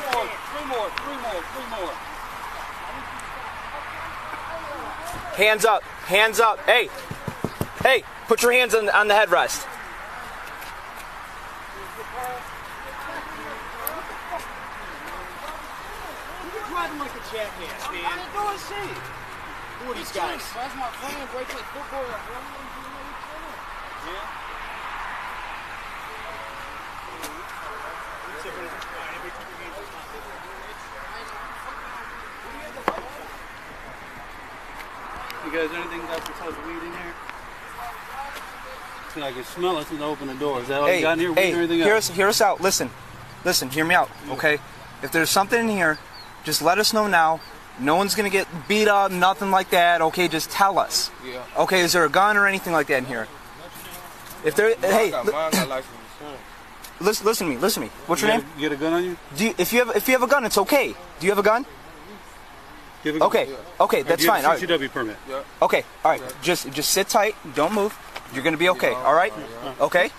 more, three more, three more, three more. Hands up. Hands up. Hey. Hey, put your hands on, on the headrest. You're driving like a jackass, man. I go and see. Who are these guys? That's my friend. Break football. Yeah. You guys, anything got besides weed in here? I can smell it since I opened the door. Is that all Hey, you got in here? Hey, anything hear else? us, hear us out. Listen. Listen, hear me out, okay? If there's something in here, just let us know now. No one's gonna get beat up, nothing like that, okay? Just tell us. Yeah. Okay, is there a gun or anything like that in here? If there, hey, got mine got listen, listen to me, listen to me. What's your You name? got- You got a gun on you? Do you, if you have if you have a gun, it's okay. Do you have a gun? You have a- Okay, okay, that's you fine. All right. CCW permit. Okay, all right. Just just sit tight. Don't move. You're gonna be okay. All right. Okay.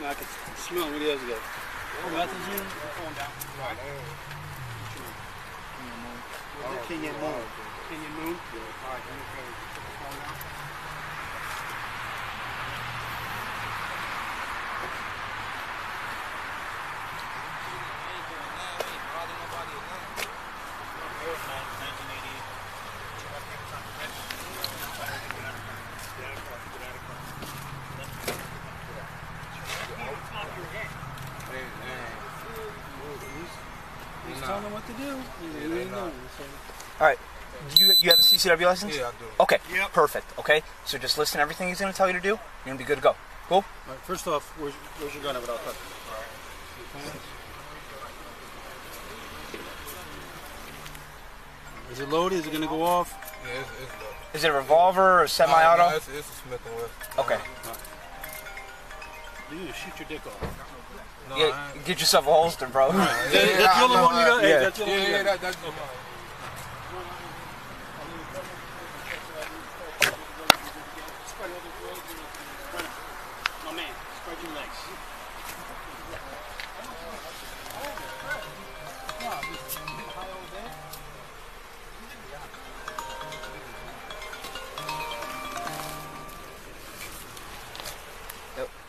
No, I can smell what he has got. Oh, meth is in? Kenyan Moon. Kenyan Moon? He's telling them what to do. He ain't doing it, so- All right. You you have a CCW license? Yeah, I do. Okay. Yep. Perfect. Okay. So just listen to everything he's gonna tell you to do. You're gonna be good to go. Cool. All right, first off, where's, where's your gun at without touching? Is it loaded? Is it going to go off? Yeah, it's, it's low. Is it a revolver or semi-auto? No, it's, it's a Smith and Wesson. Okay. You need to shoot your dick off. No, Yeah, get yourself a holster, bro. That- yeah, that's the only one you got? Hey, Yeah. that's the Yeah, only one you got. Yep,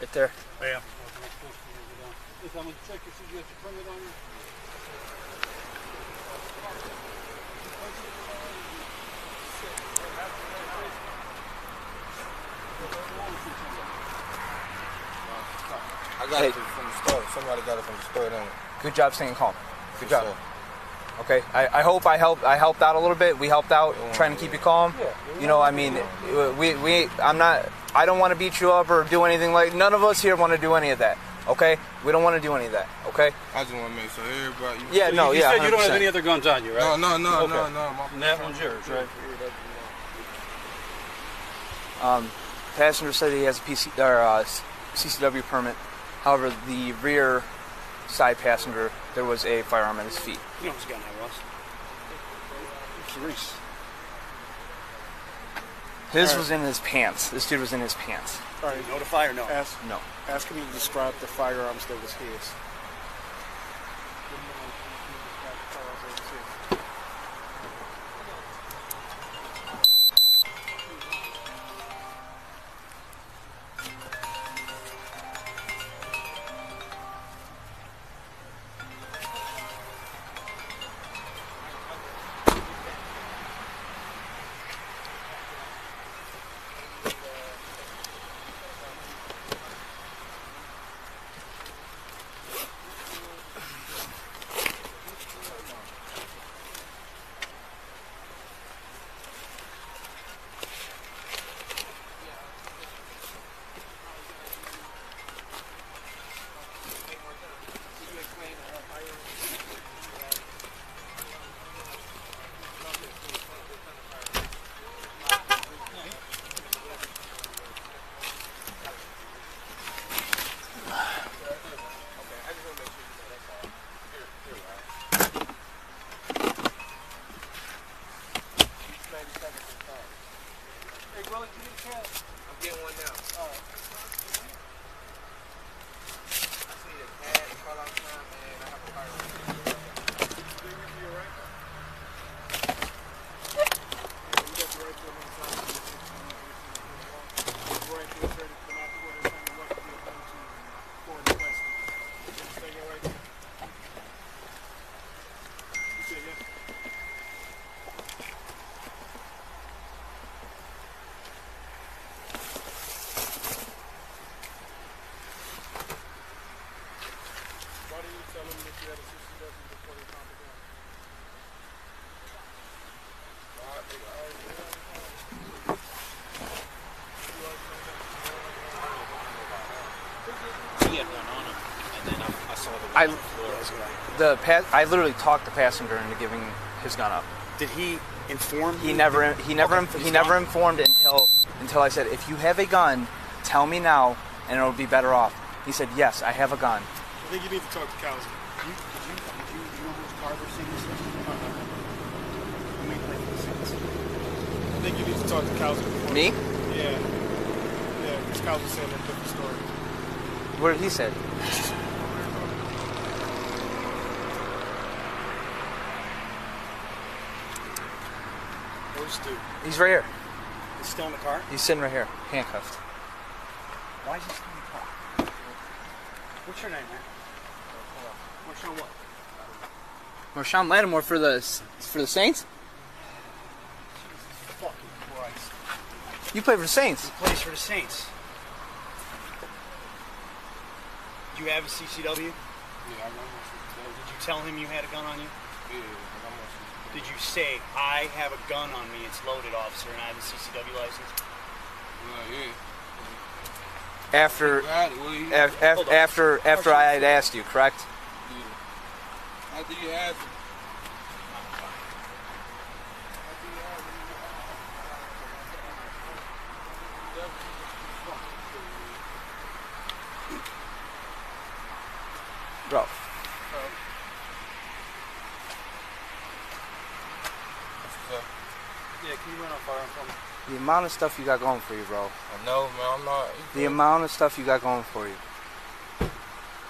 right there. Yeah. If I'm going to check to see if you have your permit on you. I got it from the store. Somebody got it from the store, didn't? Good job staying calm. Good job. sir. Okay. I, I hope I helped I helped out a little bit. We helped out trying to keep you calm. You know, I mean, we we I'm not I don't want to beat you up or do anything like none of us here want to do any of that. Okay? We don't want to do any of that. Okay? I just want to make sure everybody. Yeah, So no, you, you yeah. said you don't have any other guns on you, No, right? no, no, Okay. no, no. My, And that one's yours, right? Um, passenger said he has a PC or uh, CCW permit. However, the rear side passenger there was a firearm at his feet. You know what's gun that was. Cerise. His Alright. was in his pants. This dude was in his pants. All right, Notify or no? ask, No. ask him to describe the firearms that was his. He had one on him, and then I, I saw the I- on the floor. The pa- I literally talked the passenger into giving his gun up. Did he inform He you? never he never Okay, he never gone. informed until until I said if you have a gun, tell me now and it'll be better off. He said yes, I have a gun. I think you need to talk to Kowski. Did you, did you, did you, you know whose car they're saying this is? Who like? I think you need to talk to Kowski. Me? Yeah. Yeah, because Kowski's saying a different story. What did he say? Where's? He's right here. He's still in the car? He's sitting right here, handcuffed. Why is he still in the car? What's your name, man? Your what? Marshon Lattimore for the for the Saints. Fucking Christ. You play for the Saints. Plays for the Saints. Do you have a CCW? Yeah, I remember. Did you tell him you had a gun on you? Yeah, I remember. Did you say, I have a gun on me, it's loaded, officer, and I have a CCW license? Yeah, yeah. After Got it. Af, af, after after I had asked you, correct? yeah. After you asked Bro, Yeah, can you run off firearm for me? the amount of stuff you got going for you, bro. I know, man. I'm not. The amount of stuff you got going for you.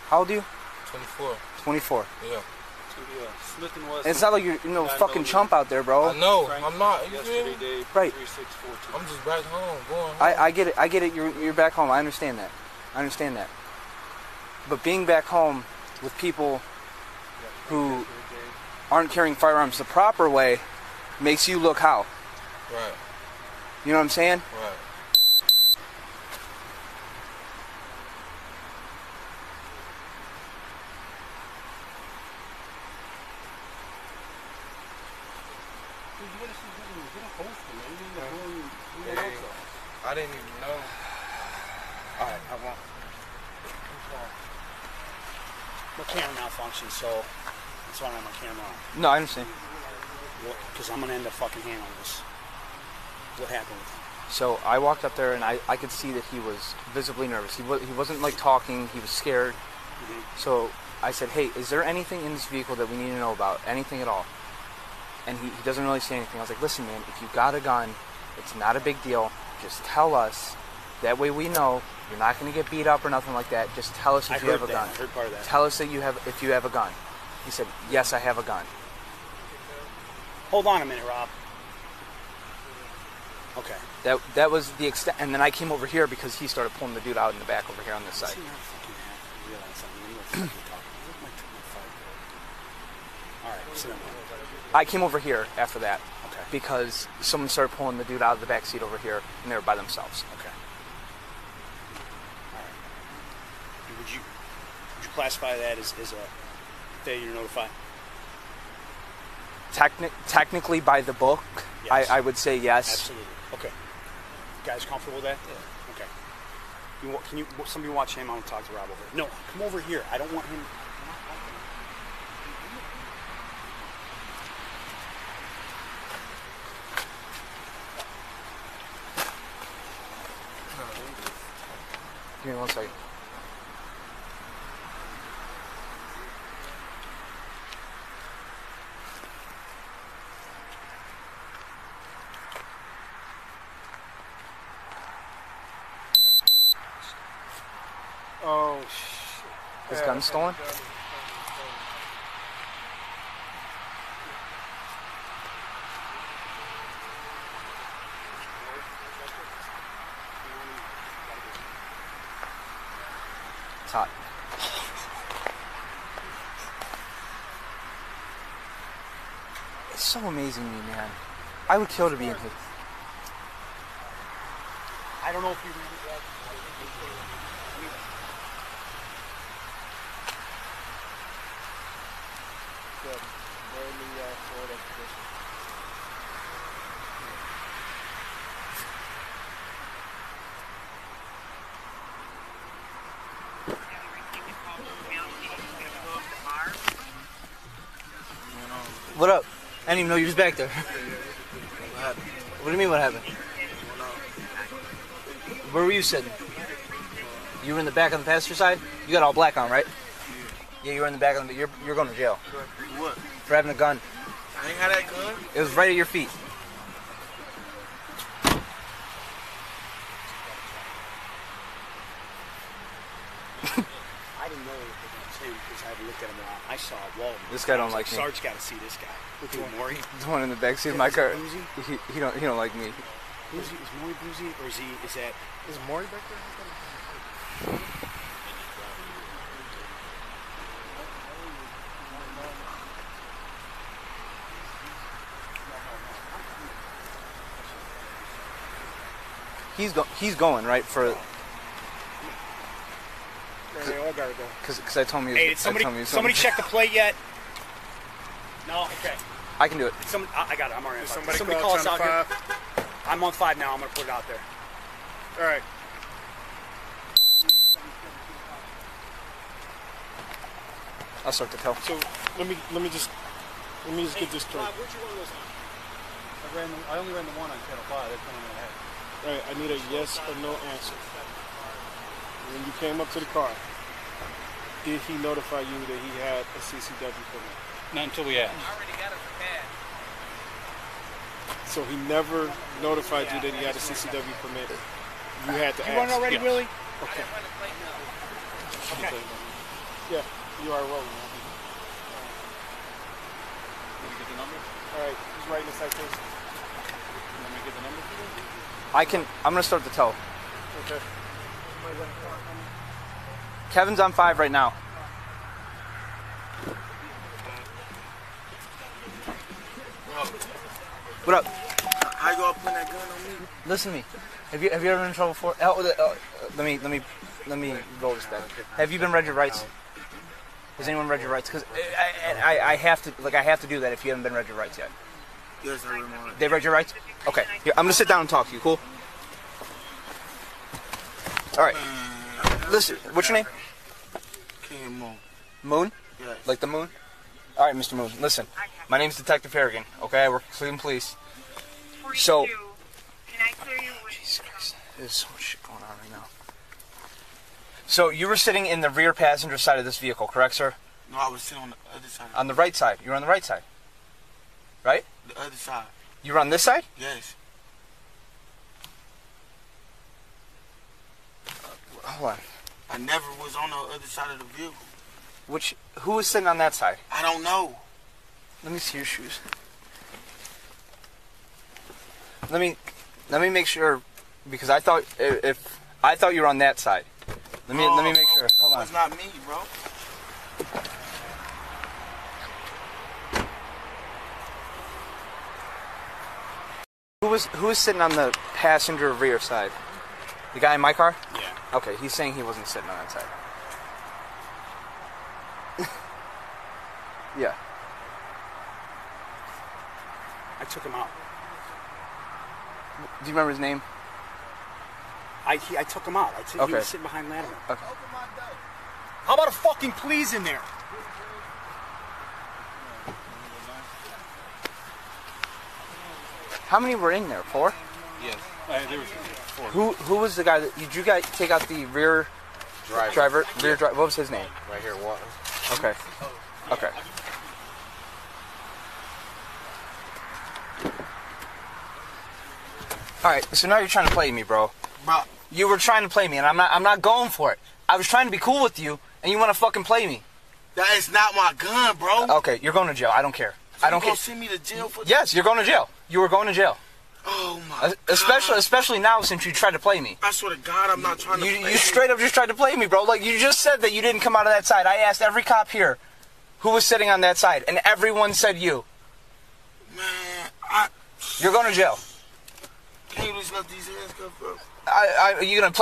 How old are you? 24. 24. Yeah. It's gonna be a Smith and Wesson. It's not like you're you know Nine fucking millimeter. chump out there, bro. I know. Frank, I'm not. You feel Yesterday, me? Dave. Right. 3642. I'm just back home, going home. I, I get it. I get it. You're, you're back home. I understand that. I understand that. But being back home with people who aren't carrying firearms the proper way makes you look how. Right, You know what I'm saying? right. I didn't even know. Alright, I won't. My camera malfunctioned, so that's why I don't have my camera on. No, I understand. Because I'm gonna end up fucking handling this. What happened with him? So I walked up there and I, I could see that he was visibly nervous. He, was, he wasn't like talking, he was scared. Mm-hmm. So I said, hey, is there anything in this vehicle that we need to know about? Anything at all? And he, he doesn't really say anything. I was like, listen, man, if you got a gun, it's not a big deal. Just tell us. That way we know you're not going to get beat up or nothing like that. Just tell us if I you have a that. gun. I heard part of that. Tell us that you have if you have a gun. He said, yes, I have a gun. Hold on a minute, Rob. Okay. That that was the extent. And then I came over here because he started pulling the dude out in the back over here on this side. See, now I fucking have realize something. When you were fucking talking, look my my phone. All right. I came over here after that Okay. because someone started pulling the dude out of the back seat over here, and they were by themselves. Okay. All right. Would you would you classify that as, as a failure to notify? Techni- technically, by the book, Yes. I, I would say yes. Absolutely. Okay. You guys comfortable with that? Yeah. Okay. You, can you somebody watch him? I want to talk to Rob over here. No, come over here. I don't want him. Give me one second. His gun stolen? It's hot. It's so amazing me, man. I would kill to be in here. I don't know if you. Good. Very new uh, Florida expedition. What up? I didn't even know you was back there. What happened? What do you mean what happened? Where were you sitting? You were in the back on the passenger side? You got all black on, right? Yeah, you were in the back on the you're you're going to jail. What? For having a gun. I ain't had that gun. It was right at your feet. I didn't know it was him because I haven't looked at him a while. I saw Walden. This guy don't was like me. Sarge got to see this guy. With you, Maury. The one in the back seat of my car. He, he don't he don't like me. Boozy is Maury Boozy or is he? Is that? Is Maury back there? He's go he's going right for They all gotta go. because because I told me. Hey, did I somebody told him he was somebody something. check the plate yet? No. Okay. I can do it. Some, I I got it. I'm already. on Somebody, somebody call, call us out to here. five. I'm on five now. I'm gonna put it out there. All right. I'll start to tell. So let me let me just let me just get this straight. where'd you run those on? I ran. The, I only ran the one on Channel Five. That's the one I had. All right, I need a yes or no answer. When you came up to the car, did he notify you that he had a CCW permit? Not until we asked. So he never notified you that he had a CCW permit. You had to You ask. run already, Yes. Willie? Okay. Okay. Yeah, you are rolling. Let me get the number. All right, he's writing the citation. Let me get the number for you. I can. I'm gonna start the tow. Okay. Kevin's on five right now. What up? How you gonna put that gun on me? Listen to me. Have you have you ever been in trouble before? Oh, uh, uh, let me let me let me roll this back. Have you been read your rights? Has anyone read your rights? Because I, I, I have to like I have to do that if you haven't been read your rights yet. Yes, I remember. They read your rights? Okay. Here, I'm gonna sit down and talk to you. Cool. All right. Listen. What's your name? King Moon. Moon. Yes. Like the moon? All right, Mr. Moon. Listen, my name's Detective Harrigan. Okay, I work for Cleveland Police. So- Can I clear you Jesus Christ, there's so much shit going on right now. So you were sitting in the rear passenger side of this vehicle, correct, sir? No, I was sitting on the other side. On the right side. You were on the right side, right? the other side. You were on this side. Yes. Hold on. I never was on the other side of the vehicle. Which? Who was sitting on that side? I don't know. Let me see your shoes. Let me, let me make sure, because I thought i- if I thought you were on that side. Let me let me oh, make sure. Hold on. It's not me, bro. Who was who was sitting on the passenger rear side? The guy in my car? Yeah. Okay, he's saying he wasn't sitting on that side. yeah. I took him out. Do you remember his name? I he, I took him out. I took, Okay. He was sitting behind Lattimore. Okay. How about a fucking please in there? How many were in there? Four? Yes. There was four. Who who was the guy that did you guys take out the rear Driver. driver? Rear driver. What was his name? Right here, Walton. Okay. Okay. All right. So now you're trying to play me, bro. Bro, You were trying to play me, and I'm not. I'm not going for it. I was trying to be cool with you, and you want to fucking play me. That is not my gun, bro. Okay, you're going to jail. I don't care. So I don't you gonna care. send me to jail for Yes, you're going to jail. You were going to jail. Oh my Especially, God. especially now since you tried to play me. I swear to God, I'm not trying to. You, play you straight up just tried to play me, bro. Like you just said that you didn't come out of that side. I asked every cop here who was sitting on that side, and everyone said you. Man, I You're going to jail. can't you up these hands, bro. I, I, you gonna play?